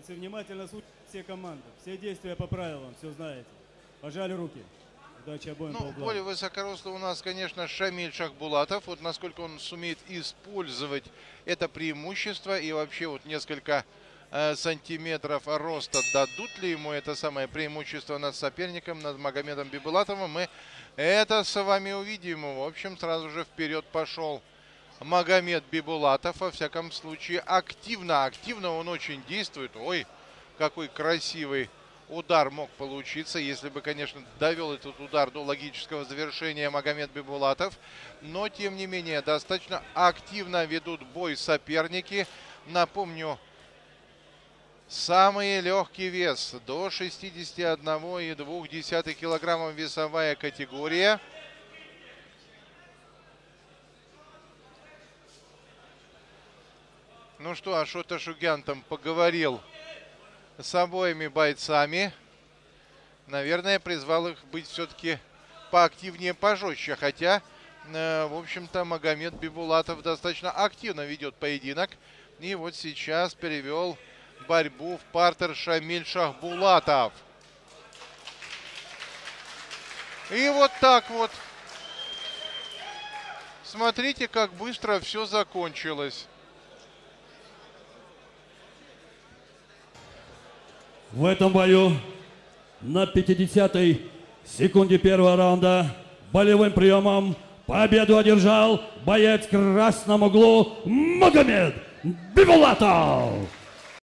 Бойцы, внимательно слушайте все команды. Все действия по правилам, все знаете. Пожали руки. Удачи обоим Ну, более высокорослый у нас, конечно, Шамиль Шахбулатов. Вот насколько он сумеет использовать это преимущество и вообще вот несколько э, сантиметров роста дадут ли ему это самое преимущество над соперником, над Магомедом Бибулатовым, мы это с вами увидим. В общем, сразу же вперед пошел Магомед Бибулатов. Во всяком случае, активно, активно он очень действует. Ой, какой красивый удар мог получиться, если бы, конечно, довел этот удар до логического завершения Магомед Бибулатов. Но, тем не менее, достаточно активно ведут бой соперники. Напомню, самый легкий вес до 61,2 килограммов весовая категория. Ну что, Ашота Шугян там поговорил с обоими бойцами. Наверное, призвал их быть все-таки поактивнее, пожестче. Хотя, э, в общем-то, Магомед Бибулатов достаточно активно ведет поединок. И вот сейчас перевел борьбу в партер Шамиль Шахбулатов. И вот так вот. Смотрите, как быстро все закончилось. В этом бою на 50-й секунде первого раунда болевым приемом победу одержал боец в красном углу Магомед Бибулатов.